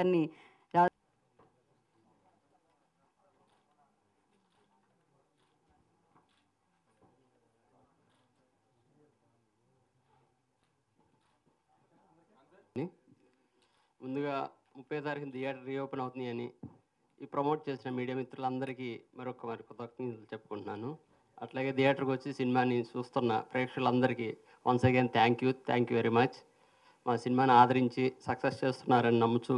గారిని ముందుగా ముప్పై తారీఖున థియేటర్ రీఓపెన్ అవుతున్నాయని ఈ ప్రమోట్ చేసిన మీడియా మిత్రులందరికీ మరొక మరి కృతజ్ఞతలు చెప్పుకుంటున్నాను. అట్లాగే థియేటర్కి వచ్చి సినిమాని చూస్తున్న ప్రేక్షకులందరికీ once again thank you thank you very much మా సినిమాని ఆదరించి సక్సెస్ చేస్తున్నారని నమ్ముచు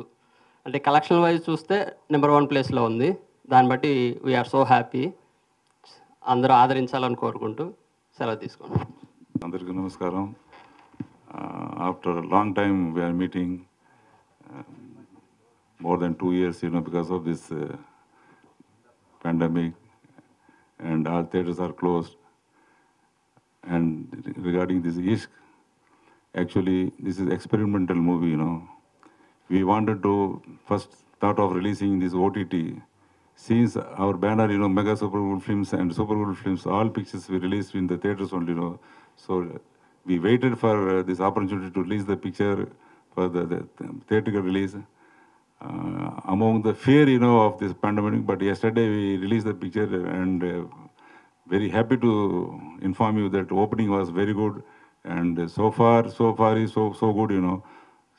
అంటే కలెక్షన్ వైజ్ చూస్తే నెంబర్ వన్ ప్లేస్లో ఉంది. దాన్ని బట్టి వీఆర్ సో హ్యాపీ అందరూ ఆదరించాలని కోరుకుంటూ సెలవు తీసుకోండి అందరికీ నమస్కారం. After long time we are meeting more than two years you know because of this pandemic and all theaters are closed. And regarding this ishq actually this is experimental movie you know. We wanted to first thought of releasing this ott since our banner you know mega super good films and super good films all pictures we released in the theaters only you know. So we waited for uh, this opportunity to release the picture for the, the theatrical release. Uh, among the fear you know of this pandemic but yesterday we released the picture and uh, very happy to inform you that opening was very good. And so far so far is so so good you know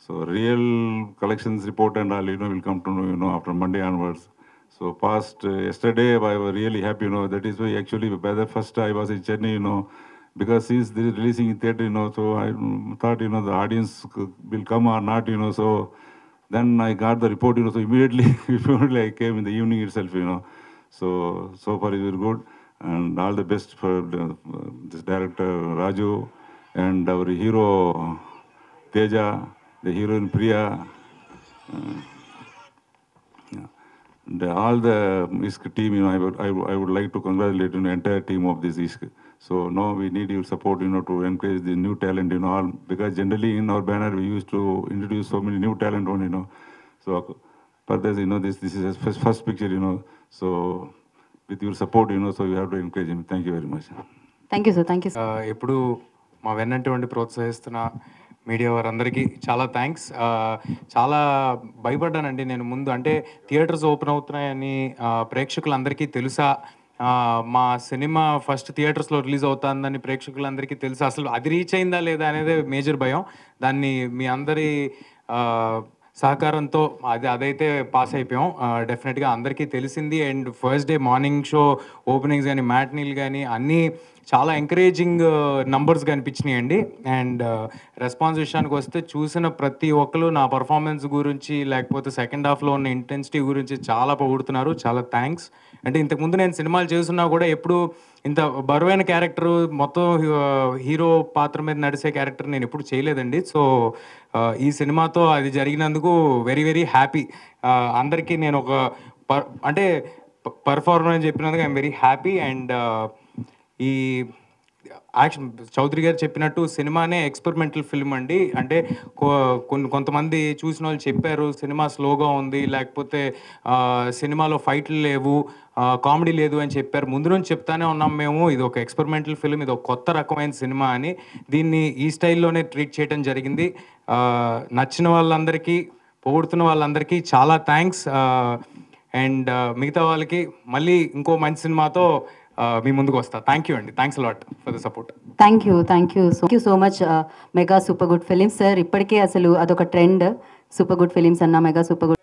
so real collections report and all you know will come to know you know after monday onwards so past uh, yesterday i was really happy you know that is why actually by the first i was in chennai you know because since is releasing in theater you know so i mm, thought you know the audience will come or not you know so then I got the report, you know, so immediately, immediately I came in the evening itself, you know. So, so far it was good. And all the best for the, uh, this director, Raju, and our hero, Teja, the heroine Priya, uh, yeah. And all the ISK team, you know, I would, I would, I would like to congratulate you know, entire team of this ISK. So now we need your support, you know, to encourage the new talent, you know, all, because generally in our banner we used to introduce so many new talent on, you know. So for this, you know, this, this is his first, first picture, you know. So with your support, you know, so you have to encourage him. Thank you very much. Thank you sir thank you ఆ, ఎప్పుడు మా వెన్నటువంటి ప్రోత్సహిస్తున్న media వారందరికీ చాలా thanks చాలా భయపడ్డానండి నేను ముందు. అంటే theatres open అవుతున్నాయని ప్రేక్షకులందరికీ తెలుసా? మా సినిమా ఫస్ట్ థియేటర్స్లో రిలీజ్ అవుతుందని ప్రేక్షకులందరికీ తెలుసా? అసలు అది రీచ్ అయిందా లేదా అనేది మేజర్ భయం. దాన్ని మీ అందరి సహకారంతో అది అదైతే పాస్ అయిపోయాం. డెఫినెట్గా అందరికీ తెలిసింది. And first day morning show openings కానీ మ్యాట్నీలు కానీ అన్నీ చాలా ఎంకరేజింగ్ నంబర్స్ కనిపించినాయి అండి. అండ్ రెస్పాన్స్ విషయానికి వస్తే చూసిన ప్రతి ఒక్కరు నా పర్ఫార్మెన్స్ గురించి లేకపోతే సెకండ్ హాఫ్లో ఉన్న ఇంటెన్సిటీ గురించి చాలా పొగుడుతున్నారు. చాలా థ్యాంక్స్ అంటే ఇంతకుముందు నేను సినిమాలు చేస్తున్నా కూడా ఎప్పుడు ఇంత బరువైన క్యారెక్టర్ మొత్తం హీరో పాత్ర మీద నడిచే క్యారెక్టర్ నేను ఎప్పుడు చేయలేదండి. సో ఈ సినిమాతో అది జరిగినందుకు వెరీ వెరీ హ్యాపీ అందరికీ నేను ఒక పర్ అంటే పర్ఫార్మెన్స్ చెప్పినందుకు ఐఎమ్ వెరీ హ్యాపీ అండ్ ఈ యాక్షన్ చౌదరి గారు చెప్పినట్టు సినిమానే ఎక్స్పెరిమెంటల్ ఫిల్మ్ అండి. అంటే కొ- కొన్ని కొంతమంది చూసిన వాళ్ళు చెప్పారు సినిమా స్లోగా ఉంది లేకపోతే సినిమాలో ఫైట్లు లేవు కామెడీ లేదు అని చెప్పారు. ముందు నుంచి చెప్తానే ఉన్నాం మేము ఇది ఒక ఎక్స్పెరిమెంటల్ ఫిల్మ్ ఇది ఒక కొత్త రకమైన సినిమా అని. దీన్ని ఈ స్టైల్లోనే ట్రీట్ చేయడం జరిగింది. నచ్చిన వాళ్ళందరికీ పొగుడుతున్న వాళ్ళందరికీ చాలా థ్యాంక్స్. అండ్ మిగతా వాళ్ళకి మళ్ళీ ఇంకో మంచి సినిమాతో మీ ముందుకు వస్తా. థ్యాంక్ యూ అండి. Thanks lot for the support thank you thank you so you so much mega super good films sir ఇప్పటికే అసలు అదొక ట్రెండ్ సూపర్ గుడ్ ఫిలిమ్స్ అన్న మెగా సూపర్ గుడ్